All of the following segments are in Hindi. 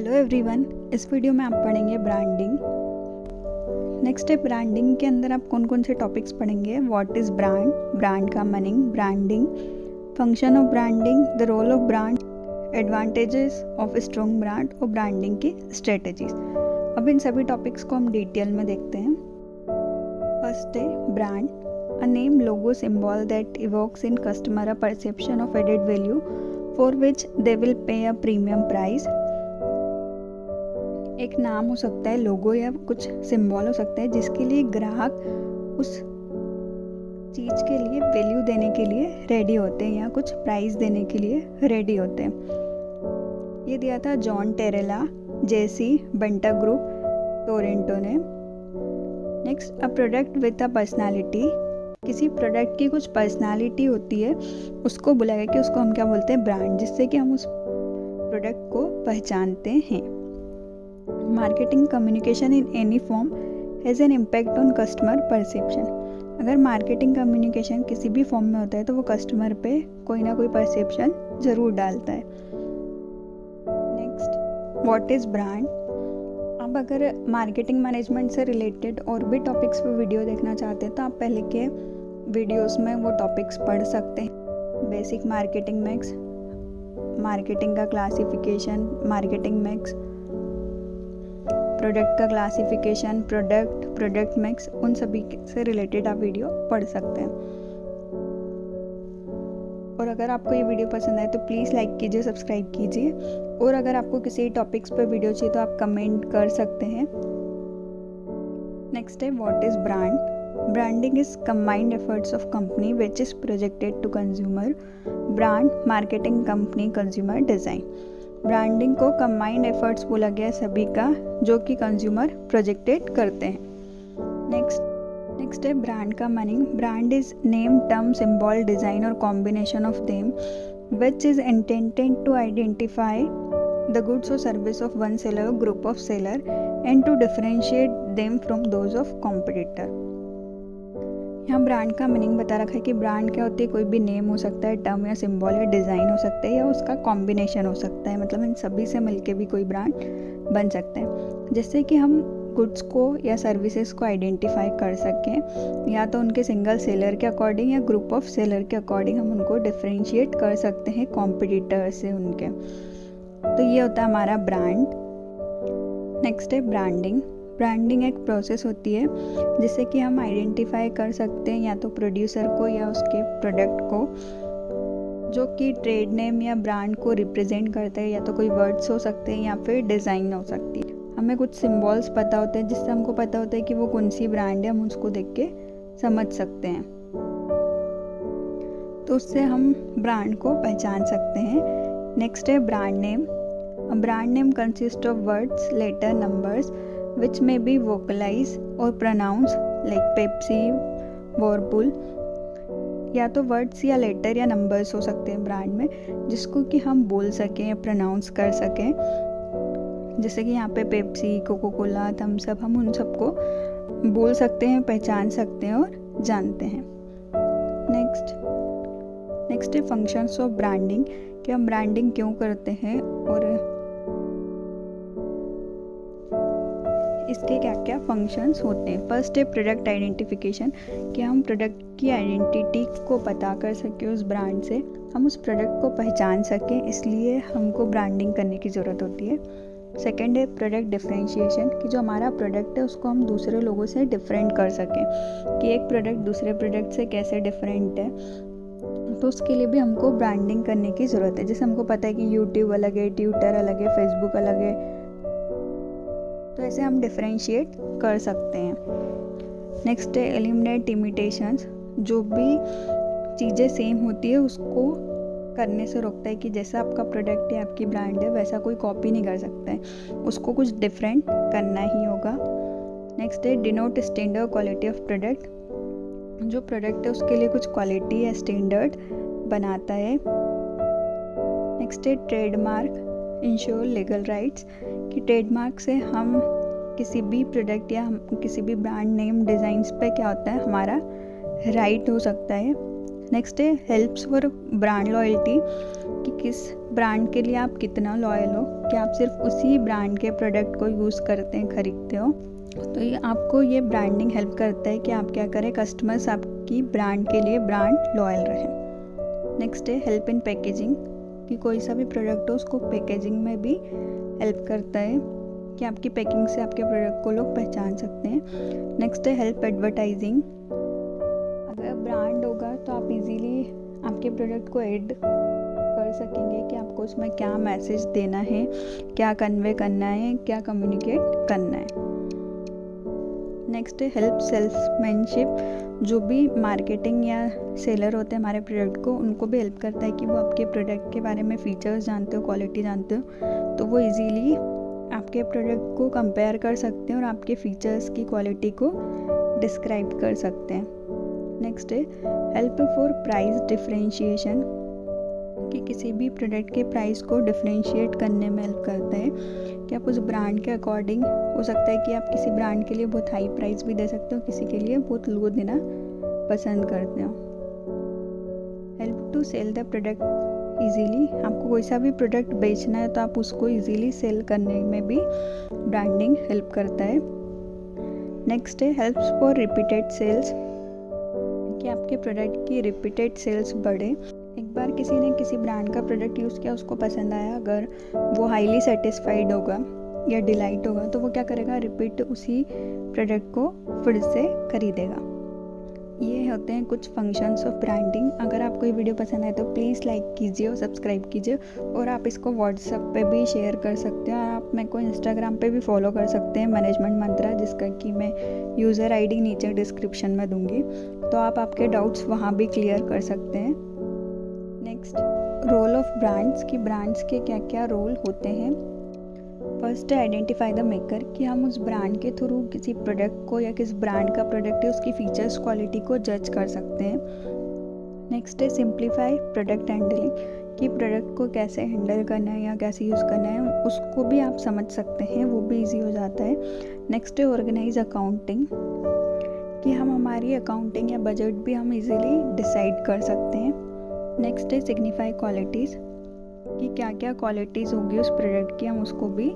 हेलो एवरीवन इस वीडियो में आप पढ़ेंगे ब्रांडिंग नेक्स्ट है ब्रांडिंग के अंदर आप कौन कौन से टॉपिक्स पढ़ेंगे? व्हाट इज़ ब्रांड ब्रांड का meaning branding function of branding the role of brand advantages of strong brand और ब्रांडिंग की स्ट्रेटजीज अब इन सभी टॉपिक्स को हम डिटेल में देखते हैं. फ़र्स्ट है brand a name logo symbol that evokes in customer a perception of added value, for which they will pay a premium price. एक नाम हो सकता है, लोगो या कुछ सिंबल हो सकता है, जिसके लिए ग्राहक उस चीज़ के लिए वैल्यू देने के लिए रेडी होते हैं या कुछ प्राइस देने के लिए रेडी होते हैं। ये दिया था जॉन टेरेला, जेसी, बंटा ग्रुप, टोरेंटो ने। Next a product with a personality किसी प्रोडक्ट की कुछ पर्सनालिटी होती है, उसको बुलाया कि उसको हम क्या बोलते हैं ब्रांड जिससे कि हम उस प्रोडक्ट को पहचानते हैं। Marketing communication in any form has an impact on customer perception अगर मार्केटिंग कम्युनिकेशन किसी भी फॉर्म में होता है तो वो कस्टमर पे कोई ना कोई परसेप्शन ज़रूर डालता है। नेक्स्ट व्हाट इज़ ब्रांड अब अगर मार्केटिंग मैनेजमेंट से रिलेटेड और भी टॉपिक्स पे वीडियो देखना चाहते हैं तो आप पहले के वीडियोस में वो टॉपिक्स पढ़ सकते हैं। बेसिक मार्केटिंग मैक्स मार्केटिंग का क्लासिफिकेशन मार्केटिंग मैक्स प्रोडक्ट का क्लासिफिकेशन प्रोडक्ट प्रोडक्ट मिक्स उन सभी से रिलेटेड आप वीडियो पढ़ सकते हैं। और अगर आपको ये वीडियो पसंद आए तो प्लीज़ लाइक कीजिए सब्सक्राइब कीजिए। और अगर आपको किसी टॉपिक्स पर वीडियो चाहिए तो आप कमेंट कर सकते हैं। नेक्स्ट है what is brand branding is combined efforts of company which is projected to consumer brand marketing company consumer design branding को कम्बाइंड एफर्ट्स बोला गया सभी का, जो कि कंज्यूमर प्रोजेक्टेड करते हैं। नेक्स्ट नेक्स्ट है ब्रांड का meaning brand is name term symbol design और combination of them which is intended to identify the goods और service of one seller group of seller and to differentiate them from those of competitor यहाँ ब्रांड का मीनिंग बता रखा है कि ब्रांड क्या होती है, कोई भी नेम हो सकता है टर्म या सिंबल या डिज़ाइन हो सकता है या उसका कॉम्बिनेशन हो सकता है। मतलब इन सभी से मिलके भी कोई ब्रांड बन सकता है। जिससे कि हम गुड्स को या सर्विसेज़ को आइडेंटिफाई कर सकें, या तो उनके सिंगल सेलर के अकॉर्डिंग या ग्रुप ऑफ़ सेलर के अकॉर्डिंग हम उनको डिफ्रेंशिएट कर सकते हैं कॉम्पिटिटर से उनके। तो ये होता है हमारा ब्रांड नेक्स्ट है ब्रांडिंग ब्रांडिंग एक प्रोसेस होती है जिससे कि हम आइडेंटिफाई कर सकते हैं या तो प्रोड्यूसर को या उसके प्रोडक्ट को, जो कि ट्रेड नेम या ब्रांड को रिप्रेजेंट करते हैं, या तो कोई वर्ड्स हो सकते हैं या फिर डिज़ाइन हो सकती है। हमें कुछ सिम्बॉल्स पता होते हैं, जिससे हमको पता होता है कि वो कौन सी ब्रांड है, हम उसको देख के समझ सकते हैं। तो उससे हम ब्रांड को पहचान सकते हैं। नेक्स्ट है brand name brand name consist of words letter numbers which may be vocalized or pronounced like Pepsi, Whirlpool या तो वर्ड्स या लेटर या नंबर्स हो सकते हैं ब्रांड में जिसको कि हम बोल सकें या प्रोनाउंस कर सकें। जैसे कि यहाँ पे पेप्सी कोको कोला थम्सअप हम उन सबको बोल सकते हैं पहचान सकते हैं और जानते हैं। नेक्स्ट नेक्स्ट है फ़ंक्शंस ऑफ़ ब्रांडिंग कि हम ब्रांडिंग क्यों करते हैं और इसके क्या क्या फ़ंक्शंस होते हैं? फ़र्स्ट है प्रोडक्ट आइडेंटिफिकेशन कि हम प्रोडक्ट की आइडेंटिटी को पता कर सकें उस ब्रांड से, हम उस प्रोडक्ट को पहचान सकें, इसलिए हमको ब्रांडिंग करने की ज़रूरत होती है। सेकेंड है प्रोडक्ट डिफ्रेंशिएशन कि जो हमारा प्रोडक्ट है उसको हम दूसरे लोगों से डिफरेंट कर सकें, कि एक प्रोडक्ट दूसरे प्रोडक्ट से कैसे डिफरेंट है। तो उसके लिए भी हमको ब्रांडिंग करने की ज़रूरत है। जैसे हमको पता है कि यूट्यूब अलग है ट्विटर अलग है फेसबुक अलग है तो ऐसे हम डिफ्रेंशिएट कर सकते हैं। नेक्स्ट है एलिमिनेट इमिटेशंस जो भी चीज़ें सेम होती है, उसको करने से रोकता है कि जैसा आपका प्रोडक्ट है आपकी ब्रांड है, वैसा कोई कॉपी नहीं कर सकता है। उसको कुछ डिफरेंट करना ही होगा। नेक्स्ट है denote standard quality of product जो प्रोडक्ट है, उसके लिए कुछ क्वालिटी या स्टैंडर्ड बनाता है। नेक्स्ट है ट्रेडमार्क इंश्योर लीगल राइट्स कि ट्रेडमार्क से हम किसी भी प्रोडक्ट या हम किसी भी ब्रांड नेम डिज़ाइंस पे क्या होता है, हमारा राइट हो सकता है। नेक्स्ट है हेल्प्स फॉर ब्रांड लॉयल्टी कि किस ब्रांड के लिए आप कितना लॉयल हो, कि आप सिर्फ़ उसी ब्रांड के प्रोडक्ट को यूज़ करते हैं, खरीदते हो। तो ये आपको ये ब्रांडिंग हेल्प करता है कि आप क्या करें कस्टमर्स आपकी ब्रांड के लिए ब्रांड लॉयल रहें। नेक्स्ट है हेल्प इन पैकेजिंग कि कोई सा भी प्रोडक्ट हो, उसको पैकेजिंग में भी हेल्प करता है कि आपकी पैकिंग से आपके प्रोडक्ट को लोग पहचान सकते हैं। नेक्स्ट है हेल्प एडवर्टाइजिंग अगर ब्रांड होगा तो आप इजीली आपके प्रोडक्ट को ऐड कर सकेंगे कि आपको उसमें क्या मैसेज देना है, क्या कन्वे करना है, क्या कम्युनिकेट करना है। नेक्स्ट हेल्प सेल्समैनशिप जो भी मार्केटिंग या सेलर होते हैं हमारे प्रोडक्ट को, उनको भी हेल्प करता है कि वो आपके प्रोडक्ट के बारे में फ़ीचर्स जानते हो क्वालिटी जानते हो तो वो इजीली आपके प्रोडक्ट को कंपेयर कर सकते हैं और आपके फीचर्स की क्वालिटी को डिस्क्राइब कर सकते हैं। नेक्स्ट है हेल्प फॉर प्राइस डिफ्रेंशिएशन कि किसी भी प्रोडक्ट के प्राइस को डिफ्रेंशिएट करने में हेल्प करता है। कि आप उस ब्रांड के अकॉर्डिंग हो सकता है कि आप किसी ब्रांड के लिए बहुत हाई प्राइस भी दे सकते हो, किसी के लिए बहुत लो देना पसंद करते हो। Help to sell the product easily आपको कोई सा भी प्रोडक्ट बेचना है तो आप उसको ईजीली सेल करने में भी ब्रांडिंग हेल्प करता है। नेक्स्ट है हेल्प्स फॉर रिपीटेड सेल्स कि आपके प्रोडक्ट की रिपीटेड सेल्स बढ़े। एक बार किसी ने किसी ब्रांड का प्रोडक्ट यूज़ किया, उसको पसंद आया, अगर वो हाईली सेटिस्फाइड होगा या डिलाइट होगा तो वो क्या करेगा? रिपीट उसी प्रोडक्ट को फिर से खरीदेगा। ये होते हैं कुछ फ़ंक्शंस ऑफ़ ब्रांडिंग अगर आपको ये वीडियो पसंद आए तो प्लीज़ लाइक कीजिए और सब्सक्राइब कीजिए और आप इसको व्हाट्सएप पे भी शेयर कर सकते हैं और आप मेरे को इंस्टाग्राम पे भी फॉलो कर सकते हैं मैनेजमेंट मंत्रा जिसका कि मैं यूज़र आईडी नीचे डिस्क्रिप्शन में दूँगी। तो आप आपके डाउट्स वहाँ भी क्लियर कर सकते हैं। नेक्स्ट रोल ऑफ़ ब्रांड्स कि ब्रांड्स के क्या क्या रोल होते हैं? फ़र्स्ट आइडेंटिफाई द मेकर कि हम उस ब्रांड के थ्रू किसी प्रोडक्ट को या किस ब्रांड का प्रोडक्ट है, उसकी फीचर्स क्वालिटी को जज कर सकते हैं। नेक्स्ट है सिंप्लीफाई प्रोडक्ट हैंडलिंग कि प्रोडक्ट को कैसे हैंडल करना है या कैसे यूज़ करना है, उसको भी आप समझ सकते हैं, वो भी इजी हो जाता है। नेक्स्ट है ऑर्गेनाइज अकाउंटिंग कि हम हमारी अकाउंटिंग या बजट भी हम इजीली डिसाइड कर सकते हैं। नेक्स्ट है सिग्निफाई क्वालिटीज़ कि क्या क्या क्वालिटीज़ होगी उस प्रोडक्ट की, हम उसको भी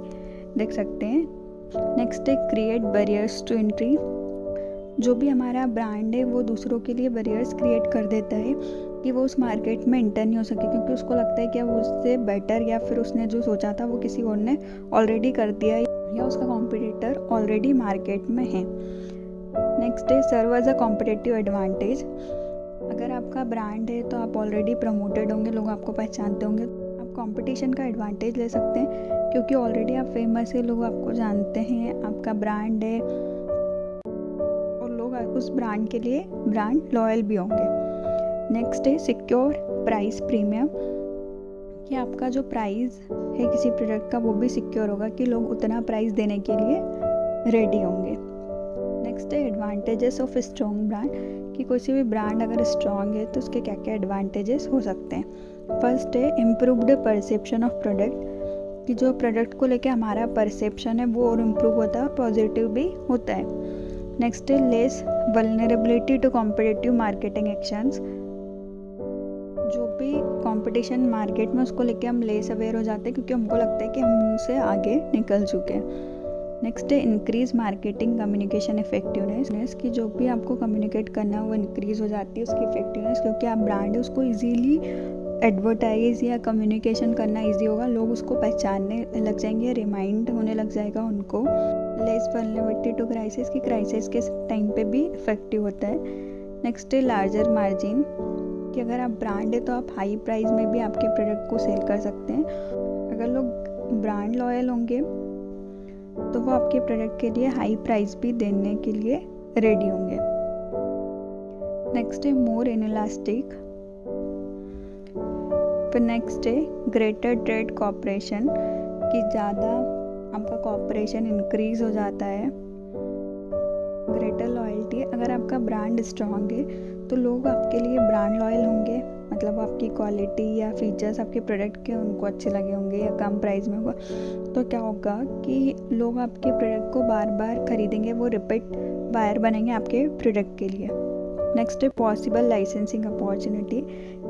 देख सकते हैं। नेक्स्ट है क्रिएट बैरियर्स टू एंट्री जो भी हमारा ब्रांड है, वो दूसरों के लिए बैरियर्स क्रिएट कर देता है कि वो उस मार्केट में इंटर नहीं हो सके, क्योंकि उसको लगता है कि अब उससे बेटर या फिर उसने जो सोचा था, वो किसी और ने ऑलरेडी कर दिया है या उसका कॉम्पिटिटर ऑलरेडी मार्केट में है। नेक्स्ट है serve as a competitive advantage अगर आपका ब्रांड है तो आप ऑलरेडी प्रमोटेड होंगे, लोग आपको पहचानते होंगे। आप कंपटीशन का एडवांटेज ले सकते हैं, क्योंकि ऑलरेडी आप फ़ेमस है, लोग आपको जानते हैं, आपका ब्रांड है। और लोग उस ब्रांड के लिए ब्रांड लॉयल भी होंगे। नेक्स्ट है सिक्योर प्राइस प्रीमियम कि आपका जो प्राइस है किसी प्रोडक्ट का, वो भी सिक्योर होगा कि लोग उतना प्राइस देने के लिए रेडी होंगे। एडवांटेजेस ऑफ़ स्ट्रॉन्ग ब्रांड कि कोई भी ब्रांड अगर स्ट्रॉन्ग है तो उसके क्या क्या एडवांटेजेस हो सकते हैं। फ़र्स्ट है इम्प्रूवड परसेप्शन ऑफ़ प्रोडक्ट कि जो प्रोडक्ट को लेके हमारा परसेप्शन है, वो और इम्प्रूव होता है और पॉजिटिव भी होता है। नेक्स्ट है less vulnerability to competitive marketing actions जो भी कंपटीशन मार्केट में उसको लेके हम लेस अवेयर हो जाते हैं, क्योंकि हमको लगता है कि हम उनसे आगे निकल चुके हैं। नेक्स्ट है इंक्रीज मार्केटिंग कम्युनिकेशन इफेक्टिवनेस की जो भी आपको कम्युनिकेट करना है, वो इंक्रीज हो जाती है उसकी इफेक्टिवनेस क्योंकि आप ब्रांड है, उसको इजीली एडवर्टाइज या कम्युनिकेशन करना इजी होगा। लोग उसको पहचानने लग जाएँगे रिमाइंड होने लग जाएगा उनको। लेस वनलिबिलिटी टू क्राइसिस की क्राइसिस के टाइम पे भी इफ़ेक्टिव होता है। नेक्स्ट है लार्जर मार्जिन कि अगर आप ब्रांड है तो आप हाई प्राइस में भी आपके प्रोडक्ट को सेल कर सकते हैं। अगर लोग ब्रांड लॉयल होंगे तो वो आपके प्रोडक्ट के लिए हाई प्राइस भी देने के लिए रेडी होंगे। नेक्स्ट है मोर इनलास्टिक फिर नेक्स्ट है ग्रेटर ट्रेड कॉपरेशन कि ज़्यादा आपका कॉपरेशन इंक्रीज हो जाता है। ग्रेटर लॉयल्टी अगर आपका ब्रांड स्ट्रांग है तो लोग आपके लिए ब्रांड लॉयल होंगे। मतलब आपकी क्वालिटी या फीचर्स आपके प्रोडक्ट के उनको अच्छे लगे होंगे या कम प्राइस में होगा। तो क्या होगा कि लोग आपके प्रोडक्ट को बार बार खरीदेंगे, वो रिपीट बायर बनेंगे आपके प्रोडक्ट के लिए। नेक्स्ट है पॉसिबल लाइसेंसिंग अपॉर्चुनिटी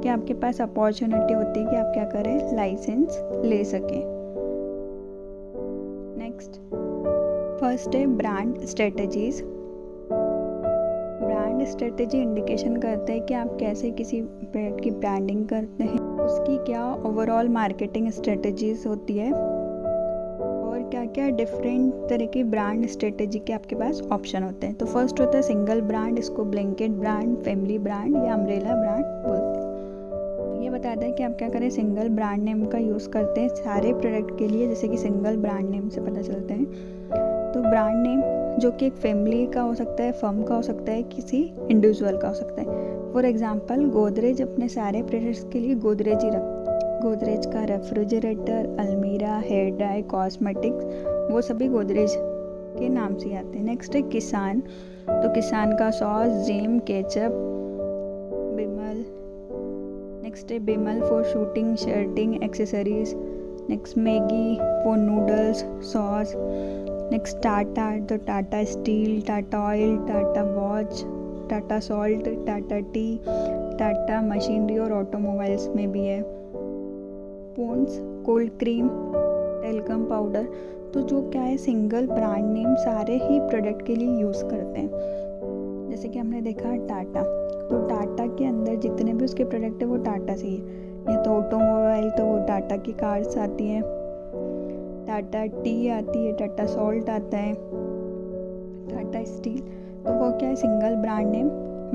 कि आपके पास अपॉर्चुनिटी होती है कि आप क्या करें लाइसेंस ले सकें। नेक्स्ट फ़र्स्ट है brand strategies brand strategy indication करता है कि आप कैसे किसी प्रोडक्ट की ब्रांडिंग करते हैं। उसकी क्या ओवरऑल मार्केटिंग स्ट्रेटजीज होती है और क्या क्या डिफरेंट तरह के ब्रांड स्ट्रेटेजी के आपके पास ऑप्शन होते हैं। तो फ़र्स्ट होता है सिंगल ब्रांड इसको ब्लैंकेट ब्रांड फैमिली ब्रांड या अम्ब्रेला ब्रांड बोलते हैं। ये बताता है कि आप क्या करें सिंगल ब्रांड नेम का यूज़ करते हैं सारे प्रोडक्ट के लिए, जैसे कि सिंगल ब्रांड नेम से पता चलते हैं। तो ब्रांड नेम जो कि एक फैमिली का हो सकता है फर्म का हो सकता है, किसी इंडिविजुअल का हो सकता है। फॉर एग्ज़ाम्पल गोदरेज अपने सारे प्रोडक्ट्स के लिए गोदरेज ही रख, गोदरेज का रेफ्रिजरेटर अलमीरा हेयर ड्राई कॉस्मेटिक्स वो सभी गोदरेज के नाम से आते हैं। नेक्स्ट है किसान तो किसान का sauce jam ketchup Vimal next है Vimal for shooting shirting accessories next Maggi for noodles sauce next Tata तो Tata steel Tata oil Tata watch Tata salt Tata tea Tata machinery और ऑटोमोबाइल्स में भी है। Ponds cold cream talcum powder तो जो क्या है सिंगल ब्रांड नेम सारे ही प्रोडक्ट के लिए यूज़ करते हैं। जैसे कि हमने देखा टाटा तो टाटा के अंदर जितने भी उसके प्रोडक्ट है, वो टाटा से ही है। या तो ऑटोमोबाइल तो वो टाटा की कार्स आती हैं। टाटा टी आती है, टाटा सॉल्ट आता है, टाटा स्टील। तो वो क्या है, सिंगल ब्रांड नेम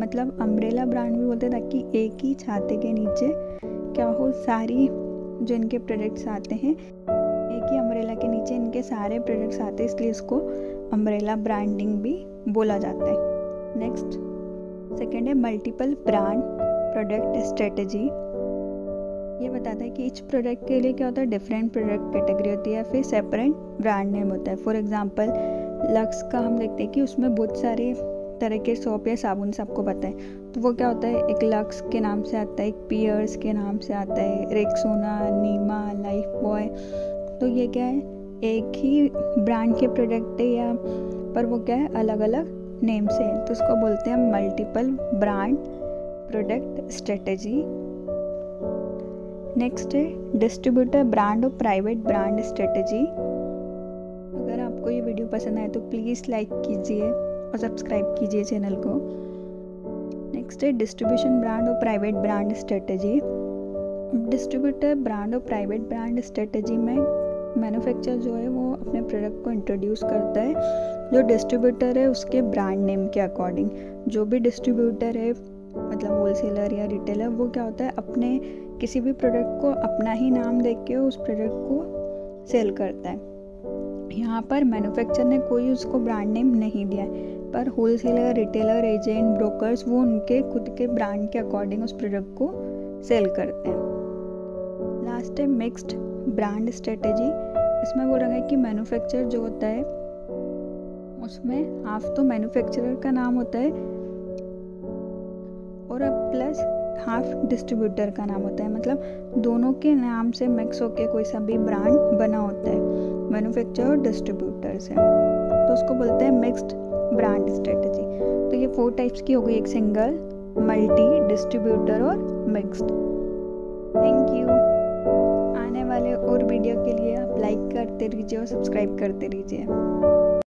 मतलब अम्ब्रेला ब्रांड भी बोलते हैं, ताकि एक ही छाते के नीचे क्या हो, सारी जो इनके प्रोडक्ट्स आते हैं, एक ही अम्ब्रेला के नीचे इनके सारे प्रोडक्ट्स आते हैं, इसलिए इसको अम्ब्रेला ब्रांडिंग भी बोला जाता है। नेक्स्ट सेकेंड है मल्टीपल ब्रांड प्रोडक्ट स्ट्रेटजी ये बताता है कि इच प्रोडक्ट के लिए क्या होता है? डिफरेंट प्रोडक्ट कैटेगरी होती है फिर सेपरेट ब्रांड नेम होता है। फॉर एग्जांपल लक्स का हम देखते हैं कि उसमें बहुत सारे तरह के सोप या साबुन सबको पता है। तो वो क्या होता है? एक लक्स के नाम से आता है, एक पियर्स के नाम से आता है रेक्सोना नीमा लाइफ बॉय तो ये क्या है? एक ही ब्रांड के प्रोडक्ट है या, पर वो क्या है? अलग अलग नेम से है। तो उसको बोलते हैं multiple brand product strategy next है डिस्ट्रीब्यूटर ब्रांड और प्राइवेट ब्रांड स्ट्रेटजी अगर आपको ये वीडियो पसंद आए तो प्लीज़ लाइक कीजिए और सब्सक्राइब कीजिए चैनल को. नेक्स्ट है डिस्ट्रीब्यूशन ब्रांड और private brand strategy distributor brand और प्राइवेट ब्रांड स्ट्रेटजी में मैन्युफैक्चर जो है वो अपने प्रोडक्ट को इंट्रोड्यूस करता है. जो डिस्ट्रीब्यूटर है उसके ब्रांड नेम के अकॉर्डिंग जो भी डिस्ट्रीब्यूटर है मतलब होलसेलर या रिटेलर वो क्या होता है? अपने किसी भी प्रोडक्ट को अपना ही नाम देख के उस प्रोडक्ट को सेल करता है। यहाँ पर मैन्युफैक्चर ने कोई उसको ब्रांड नेम नहीं दिया है, पर होलसेलर रिटेलर एजेंट ब्रोकर्स वो उनके खुद के ब्रांड के अकॉर्डिंग उस प्रोडक्ट को सेल करते हैं। लास्ट है मिक्स्ड ब्रांड स्ट्रेटेजी इसमें वो रखा है कि मैन्युफैक्चर जो होता है, उसमें हाफ़ तो मैन्युफैक्चरर का नाम होता है। और अब प्लस हाफ़ डिस्ट्रीब्यूटर का नाम होता है। मतलब दोनों के नाम से मिक्स होके कोई सा भी ब्रांड बना होता है। मैन्युफैक्चर और डिस्ट्रीब्यूटर से तो उसको बोलते हैं मिक्स्ड ब्रांड स्ट्रेटजी तो ये फोर टाइप्स की हो गई। एक सिंगल मल्टी डिस्ट्रीब्यूटर और मिक्स्ड थैंक यू आने वाले और वीडियो के लिए आप लाइक करते रहिए और सब्सक्राइब करते रहिए।